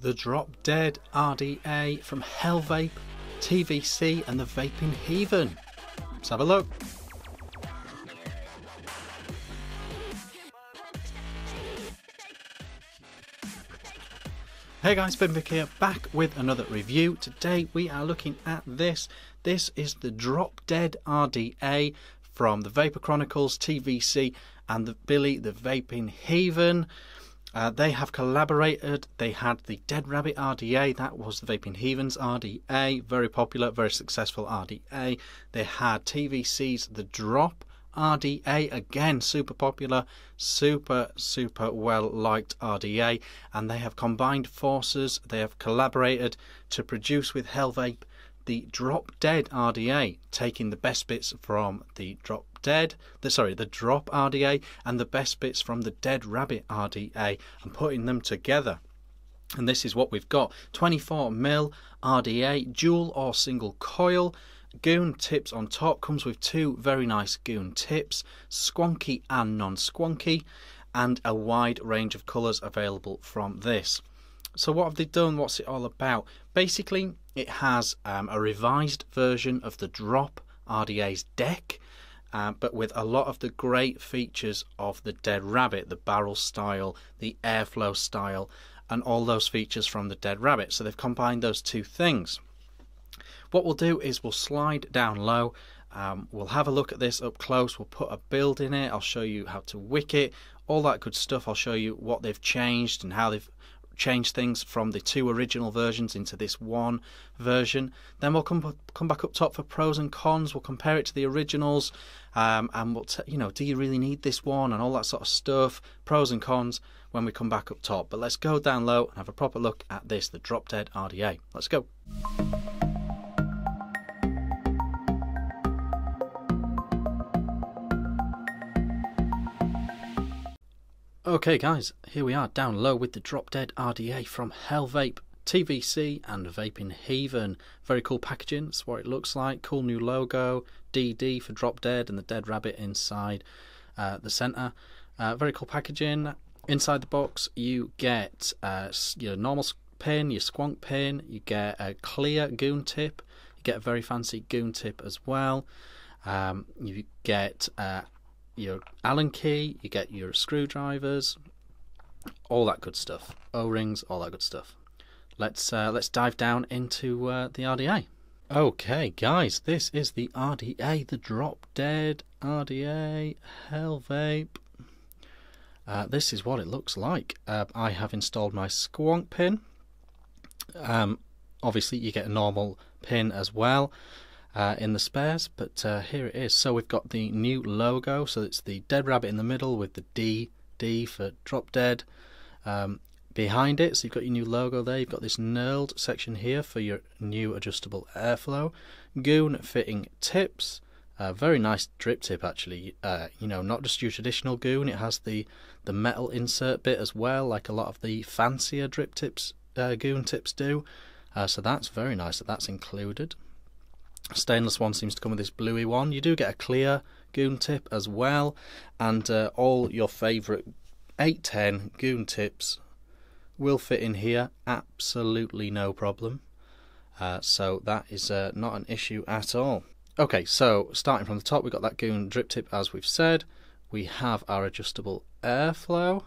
the Drop Dead RDA from Hellvape, TVC, and the Vaping Heathen. Let's have a look. Hey guys, Finvic here, back with another review. Today we are looking at this. This is the Drop Dead RDA from the Vapor Chronicles, TVC, and the Billy the Vaping Heathen. Uh, they have collaborated. They had the Dead Rabbit RDA, that was the Vaping Heathens RDA, very popular, very successful RDA. They had TVC's The Drop RDA, again, super popular, super, super well liked RDA, and they have combined forces, they have collaborated to produce with Hellvape the Drop Dead RDA, taking the best bits from the Drop Dead, the sorry, the Drop RDA and the best bits from the Dead Rabbit RDA and putting them together. And this is what we've got 24 mil RDA, dual or single coil. Goon tips on top comes with two very nice goon tips, squonky and non squonky, and a wide range of colours available from this. So, what have they done? What's it all about? Basically, it has um, a revised version of the Drop RDA's deck, uh, but with a lot of the great features of the Dead Rabbit, the barrel style, the airflow style, and all those features from the Dead Rabbit. So they've combined those two things. What we'll do is we'll slide down low. Um, we'll have a look at this up close. We'll put a build in it. I'll show you how to wick it, all that good stuff. I'll show you what they've changed and how they've change things from the two original versions into this one version. Then we'll come come back up top for pros and cons. We'll compare it to the originals, um, and we'll t- you know, do you really need this one and all that sort of stuff, pros and cons when we come back up top. But let's go down low and have a proper look at this, the Drop Dead RDA. Let's go. Okay, guys, here we are down low with the Drop Dead RDA from Hell Vape, TVC, and Vaping Heathen. Very cool packaging, that's what it looks like. Cool new logo, DD for Drop Dead, and the Dead Rabbit inside uh, the centre. Uh, very cool packaging. Inside the box, you get uh, your normal pin, your squonk pin, you get a clear goon tip, you get a very fancy goon tip as well. Um, you get uh, your Allen key, you get your screwdrivers, all that good stuff, O-rings, all that good stuff. Let's uh, let's dive down into uh, the RDA. Okay, guys, this is the RDA, the Drop Dead RDA Hellvape. Uh, this is what it looks like. Uh, I have installed my squonk pin. Um, obviously, you get a normal pin as well uh, in the spares, but uh, here it is. So we've got the new logo, so it's the dead rabbit in the middle with the D, D for drop dead um, behind it. So you've got your new logo there. You've got this knurled section here for your new adjustable airflow. Goon fitting tips. Uh, very nice drip tip actually. Uh, you know, not just your traditional goon. It has the the metal insert bit as well, like a lot of the fancier drip tips uh, goon tips do. Uh, so that's very nice that that's included. Stainless one seems to come with this bluey one. You do get a clear goon tip as well, and uh, all your favourite 810 goon tips will fit in here, absolutely no problem. Uh, so that is uh, not an issue at all. Okay, so starting from the top, we've got that goon drip tip as we've said. We have our adjustable airflow.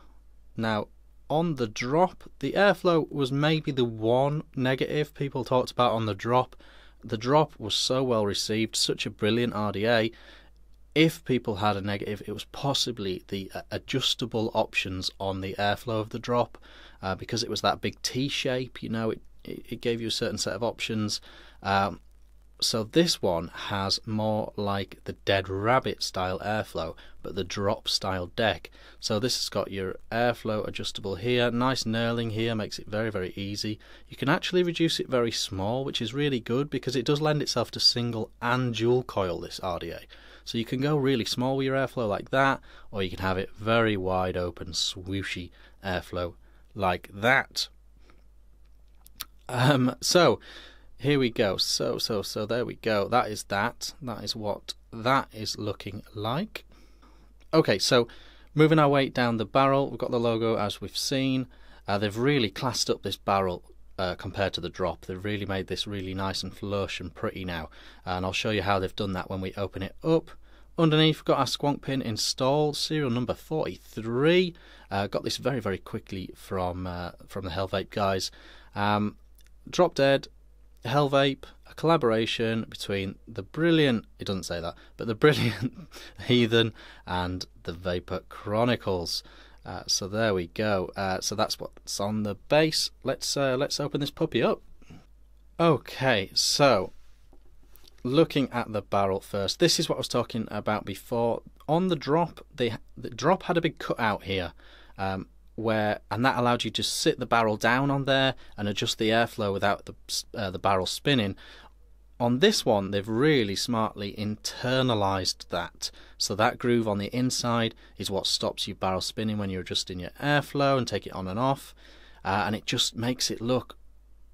Now, on the drop, the airflow was maybe the one negative people talked about on the drop the drop was so well received, such a brilliant RDA. If people had a negative, it was possibly the uh, adjustable options on the airflow of the drop, uh, because it was that big T shape. You know, it it gave you a certain set of options. Um, so this one has more like the Dead Rabbit style airflow, but the drop style deck. So this has got your airflow adjustable here, nice knurling here, makes it very very easy. You can actually reduce it very small, which is really good because it does lend itself to single and dual coil this RDA. So you can go really small with your airflow like that, or you can have it very wide open, swooshy airflow like that. Um, so here we go. So, so, so there we go. That is that. That is what that is looking like. Okay, so moving our way down the barrel, we've got the logo as we've seen. Uh, they've really classed up this barrel uh, compared to the drop. They've really made this really nice and flush and pretty now. And I'll show you how they've done that when we open it up. Underneath, we've got our squonk pin installed, serial number 43. Uh, got this very, very quickly from uh, from the Hellvape guys. Um, Drop Dead, Hellvape, a collaboration between the brilliant, it doesn't say that, but the brilliant Heathen and the Vapor Chronicles. Uh, so there we go. Uh, so that's what's on the base. Let's uh, let's open this puppy up. Okay, so looking at the barrel first, this is what I was talking about before. On the drop, the the drop had a big cutout here, um, where and that allowed you to sit the barrel down on there and adjust the airflow without the uh, the barrel spinning. On this one, they've really smartly internalized that. So that groove on the inside is what stops you barrel spinning when you're adjusting your airflow and take it on and off. Uh, and it just makes it look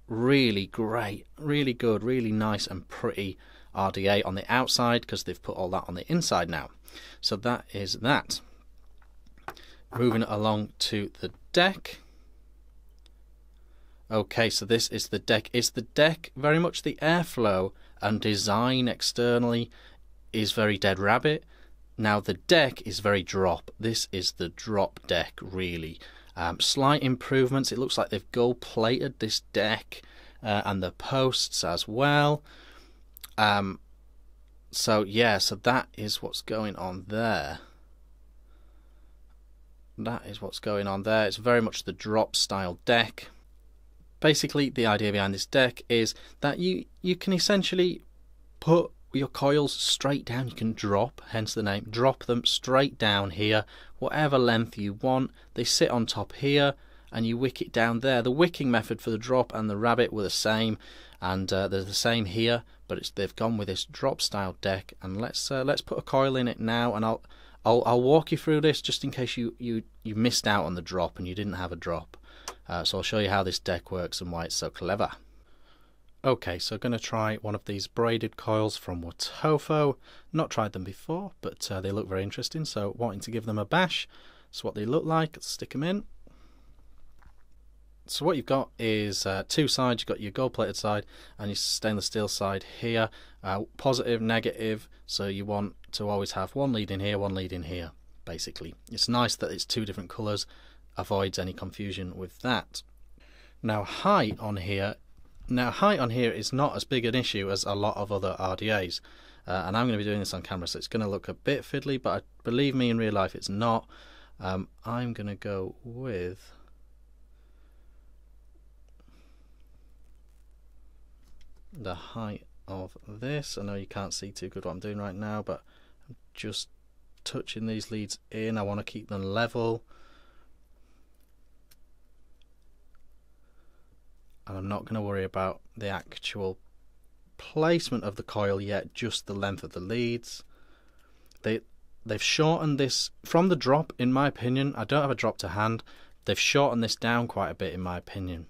really great, really good, really nice and pretty RDA on the outside because they've put all that on the inside now. So that is that. Moving along to the deck. Okay, so this is the deck. Is the deck very much the airflow and design externally is very Dead Rabbit. Now the deck is very drop. This is the drop deck really. Um, slight improvements. It looks like they've gold plated this deck uh, and the posts as well. Um, so yeah, so that is what's going on there. That is what's going on there. It's very much the drop style deck. Basically the idea behind this deck is that you you can essentially put your coils straight down. You can drop hence the name drop them straight down here. Whatever length you want they sit on top here and you wick it down there. The wicking method for the drop and the rabbit were the same and uh, they're the same here but they've gone with this drop style deck and let's uh, let's put a coil in it now and I'll I'll, I'll walk you through this just in case you, you, you missed out on the drop and you didn't have a drop. Uh, so I'll show you how this deck works and why it's so clever. Okay, so I'm going to try one of these braided coils from Wotofo. Not tried them before, but uh, they look very interesting, so wanting to give them a bash. That's what they look like. Let's stick them in. So what you've got is uh, two sides. You've got your gold-plated side and your stainless steel side here. Uh, positive, negative, so you want to always have one lead in here, one lead in here, basically. It's nice that it's two different colours avoids any confusion with that. Now height on here, now height on here is not as big an issue as a lot of other RDAs. Uh, and I'm going to be doing this on camera, so it's going to look a bit fiddly, but believe me, in real life, it's not. Um, I'm going to go with the height of this. I know you can't see too good what I'm doing right now, but I'm just touching these leads in. I want to keep them level. and I'm not going to worry about the actual placement of the coil yet, just the length of the leads. They they've shortened this from the drop in my opinion. I don't have a drop to hand. They've shortened this down quite a bit in my opinion,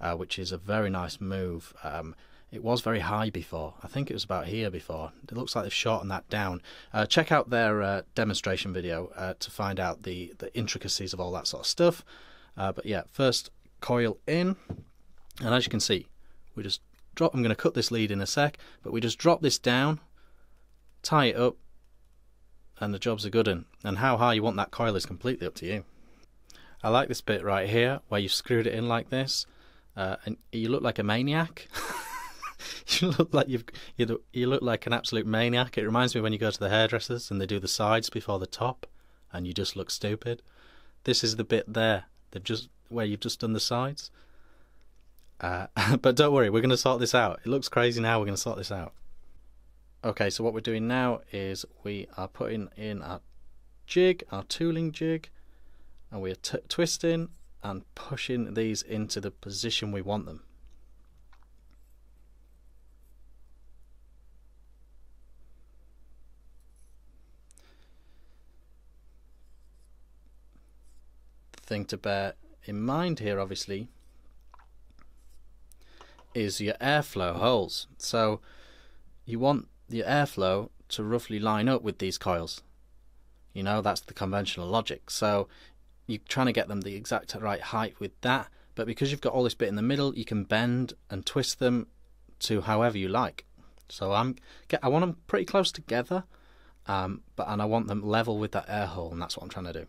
uh, which is a very nice move. Um, it was very high before. I think it was about here before. It looks like they've shortened that down. Uh, check out their uh, demonstration video uh, to find out the, the intricacies of all that sort of stuff. Uh, but yeah, first coil in. And as you can see, we just drop, I'm going to cut this lead in a sec, but we just drop this down, tie it up, and the job's a good one. And how high you want that coil is completely up to you. I like this bit right here, where you've screwed it in like this, uh, and you look like a maniac. you look like you've you, you look like an absolute maniac. It reminds me when you go to the hairdressers and they do the sides before the top, and you just look stupid. This is the bit there. They've just where you've just done the sides. Uh, but don't worry, we're going to sort this out. It looks crazy now, we're going to sort this out. Okay, so what we're doing now is we are putting in our jig, our tooling jig, and we're twisting and pushing these into the position we want them. Thing to bear in mind here, obviously, is your airflow holes. So you want your airflow to roughly line up with these coils. You know, that's the conventional logic. So you're trying to get them the exact right height with that. but because you've got all this bit in the middle, you can bend and twist them to however you like. So I'm I want them pretty close together, um, but and I want them level with that air hole, and that's what I'm trying to do.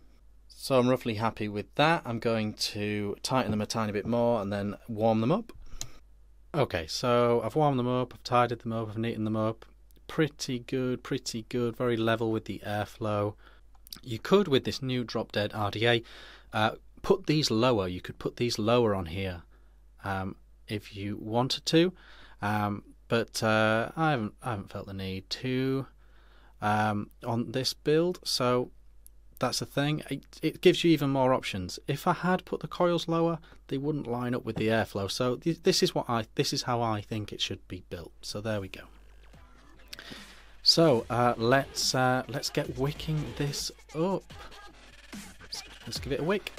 So I'm roughly happy with that. I'm going to tighten them a tiny bit more and then warm them up. Okay, so I've warmed them up, I've tidied them up, I've neatened them up. Pretty good, pretty good, very level with the airflow. You could, with this new drop dead RDA, uh, put these lower. You could put these lower on here um, if you wanted to, um, but uh, I haven't I haven't felt the need to um, on this build. So that's the thing. It, it, gives you even more options. If I had put the coils lower, they wouldn't line up with the airflow. So th this is what I this is how I think it should be built. So there we go. So uh, let's uh, let's get wicking this up. Let's, let's give it a wick.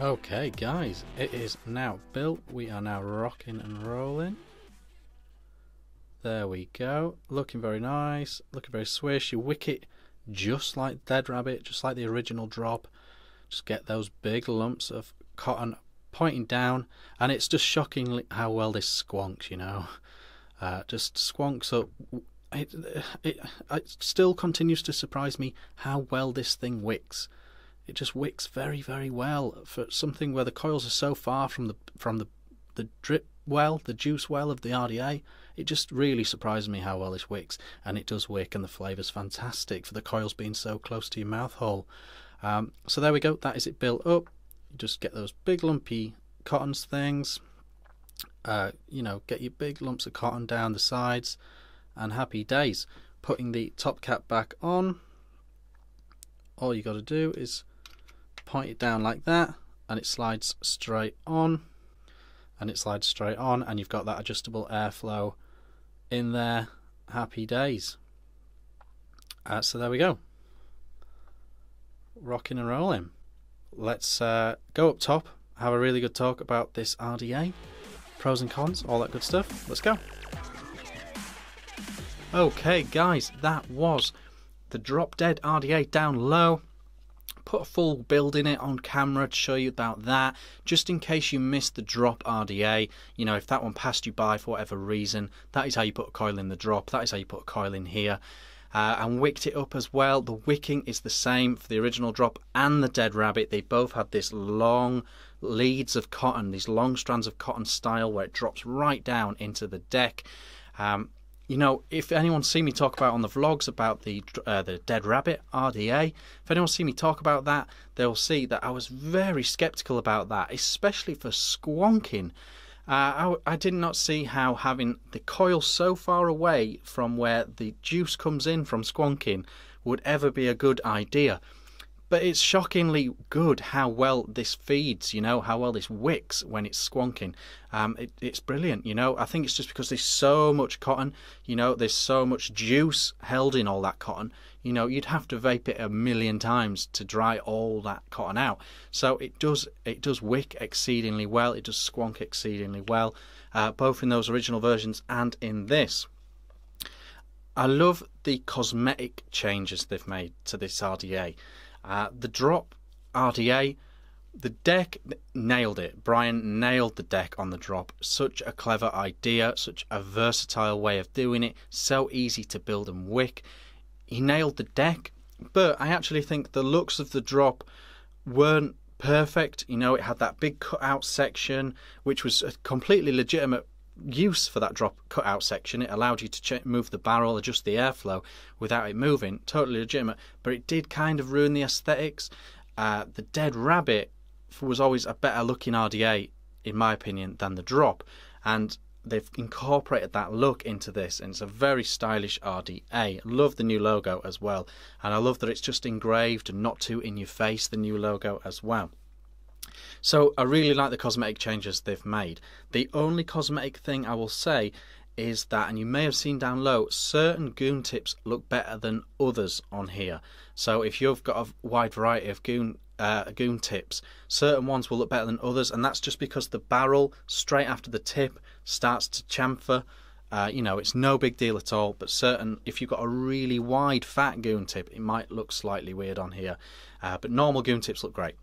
Okay, guys, it is now built. We are now rocking and rolling. There we go. Looking very nice. Looking very swish. You wick it just like Dead Rabbit, just like the original drop. Just get those big lumps of cotton pointing down, and it's just shocking how well this squonks, you know. Uh, just squonks up. It, it, it still continues to surprise me how well this thing wicks it just wicks very very well for something where the coils are so far from the from the the drip well, the juice well of the RDA. It just really surprises me how well this wicks, and it does wick, and the flavour's fantastic for the coils being so close to your mouth hole. Um, so there we go. That is it built up. You just get those big lumpy cottons things. Uh, you know, get your big lumps of cotton down the sides, and happy days. Putting the top cap back on. All you got to do is point it down like that and it slides straight on and it slides straight on and you've got that adjustable airflow in there. Happy days. Uh, so there we go. Rocking and rolling. Let's uh, go up top have a really good talk about this RDA pros and cons all that good stuff. Let's go. Okay guys that was the drop dead RDA down low put a full build in it on camera to show you about that, just in case you missed the drop RDA. You know, if that one passed you by for whatever reason, that is how you put a coil in the drop, that is how you put a coil in here. Uh, and wicked it up as well. The wicking is the same for the original drop and the Dead Rabbit. They both had this long leads of cotton, these long strands of cotton style where it drops right down into the deck. Um, you know, if anyone see me talk about on the vlogs about the uh, the Dead Rabbit RDA, if anyone see me talk about that, they'll see that I was very skeptical about that, especially for squonking. Uh, I, I did not see how having the coil so far away from where the juice comes in from squonking would ever be a good idea but it's shockingly good how well this feeds, you know, how well this wicks when it's squonking. Um, it, it's brilliant, you know. I think it's just because there's so much cotton, you know, there's so much juice held in all that cotton. You know, you'd have to vape it a million times to dry all that cotton out. So it does, it does wick exceedingly well. It does squonk exceedingly well, uh, both in those original versions and in this. I love the cosmetic changes they've made to this RDA. Uh, the drop RDA, the deck nailed it. Brian nailed the deck on the drop. Such a clever idea, such a versatile way of doing it, so easy to build and wick. He nailed the deck, but I actually think the looks of the drop weren't perfect. You know, it had that big cutout section, which was a completely legitimate use for that drop cutout section. It allowed you to ch- move the barrel, adjust the airflow without it moving. Totally legitimate, but it did kind of ruin the aesthetics. Uh, the Dead Rabbit was always a better looking RDA, in my opinion, than the drop, and they've incorporated that look into this, and it's a very stylish RDA. Love the new logo as well, and I love that it's just engraved and not too in your face. The new logo as well. So I really like the cosmetic changes they've made. The only cosmetic thing I will say is that, and you may have seen down low, certain goon tips look better than others on here. So if you've got a wide variety of goon uh, goon tips, certain ones will look better than others, and that's just because the barrel straight after the tip starts to chamfer. Uh, you know, it's no big deal at all, but certain, if you've got a really wide fat goon tip, it might look slightly weird on here. Uh, but normal goon tips look great.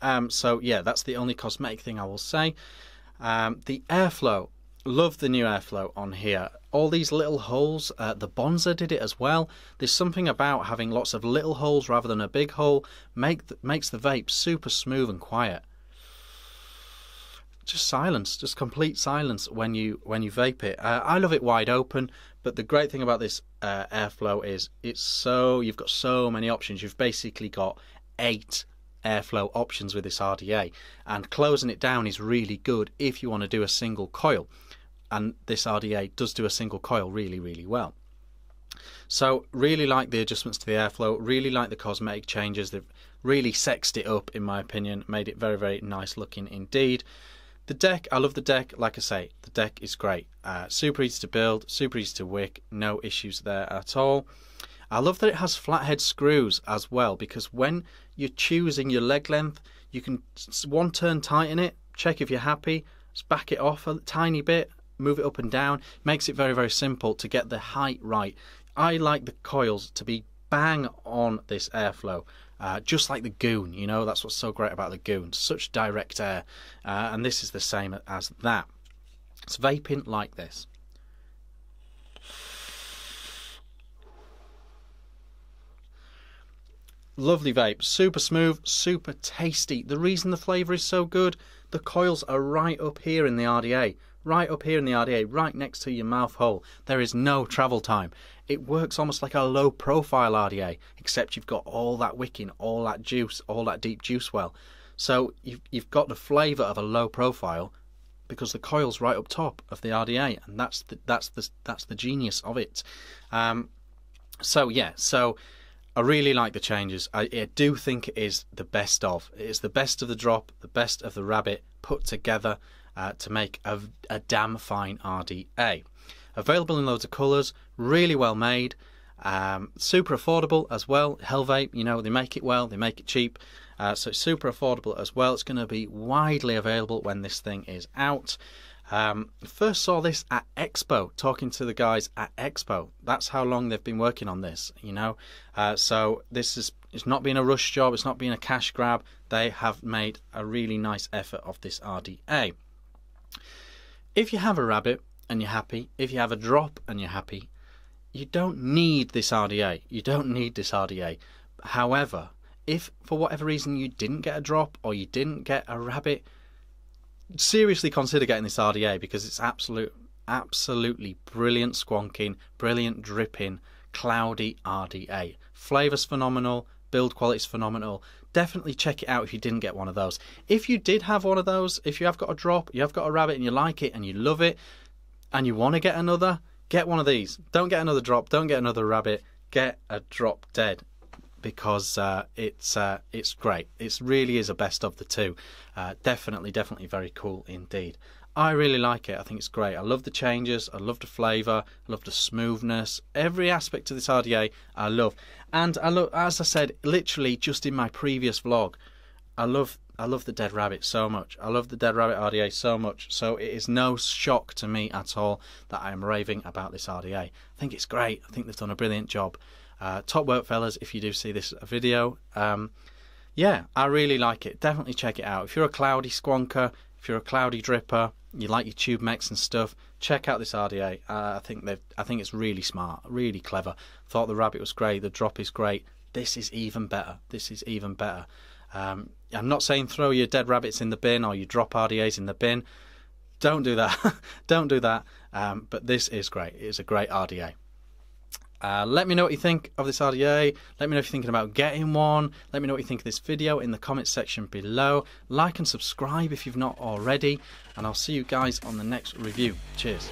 Um, so yeah, that's the only cosmetic thing I will say. Um, the airflow, love the new airflow on here. All these little holes, uh, the Bonza did it as well. There's something about having lots of little holes rather than a big hole make the, makes the vape super smooth and quiet. Just silence, just complete silence when you when you vape it. Uh, I love it wide open, but the great thing about this uh, airflow is it's so you've got so many options. You've basically got eight airflow options with this RDA, and closing it down is really good if you want to do a single coil. And this RDA does do a single coil really, really well. So, really like the adjustments to the airflow, really like the cosmetic changes. They've really sexed it up, in my opinion, made it very, very nice looking indeed. The deck, I love the deck. Like I say, the deck is great. Uh, super easy to build, super easy to wick, no issues there at all. I love that it has flathead screws as well because when you're choosing your leg length, you can one turn tighten it, check if you're happy, back it off a tiny bit, move it up and down. Makes it very, very simple to get the height right. I like the coils to be bang on this airflow. Uh, just like the Goon, you know, that's what's so great about the Goon. Such direct air. Uh, and this is the same as that. It's vaping like this. Lovely vape, super smooth, super tasty. The reason the flavour is so good, the coils are right up here in the RDA, right up here in the RDA, right next to your mouth hole. There is no travel time. It works almost like a low profile RDA, except you've got all that wicking, all that juice, all that deep juice well. So you've, you've got the flavour of a low profile because the coil's right up top of the RDA, and that's the, that's the, that's the genius of it. Um, so yeah, so I really like the changes. I, I, do think it is the best of. It is the best of the drop, the best of the rabbit put together uh, to make a, a damn fine RDA. Available in loads of colours, really well made, um, super affordable as well. Hellvape, you know, they make it well, they make it cheap, uh, so it's super affordable as well. It's going to be widely available when this thing is out. Um, first saw this at Expo, talking to the guys at Expo. That's how long they've been working on this, you know. Uh, so this is it's not been a rush job. It's not been a cash grab. They have made a really nice effort of this RDA. If you have a rabbit and you're happy, if you have a drop and you're happy, you don't need this RDA. You don't need this RDA. However, if for whatever reason you didn't get a drop or you didn't get a rabbit, seriously consider getting this RDA because it's absolute, absolutely brilliant squonking, brilliant dripping, cloudy RDA. Flavor's phenomenal, build quality's phenomenal. Definitely check it out if you didn't get one of those. If you did have one of those, if you have got a drop, you have got a rabbit and you like it and you love it, and you want to get another, get one of these. Don't get another drop, don't get another rabbit, get a drop dead because uh, it's uh, it's great. It really is a best of the two. Uh, definitely, definitely very cool indeed. I really like it. I think it's great. I love the changes. I love the flavour. I love the smoothness. Every aspect of this RDA I love. And I love, as I said, literally just in my previous vlog, I love I love the Dead Rabbit so much. I love the Dead Rabbit RDA so much. So it is no shock to me at all that I am raving about this RDA. I think it's great. I think they've done a brilliant job. Uh, top work, fellas, if you do see this video. Um, yeah, I really like it. Definitely check it out. If you're a cloudy squonker, if you're a cloudy dripper, you like your tube mechs and stuff, check out this RDA. Uh, I think they I think it's really smart, really clever. Thought the rabbit was great. The drop is great. This is even better. This is even better. Um, I'm not saying throw your dead rabbits in the bin or you drop RDAs in the bin. Don't do that. Don't do that. Um, but this is great. It is a great RDA. Uh, let me know what you think of this RDA. Let me know if you're thinking about getting one. Let me know what you think of this video in the comments section below. Like and subscribe if you've not already. And I'll see you guys on the next review. Cheers.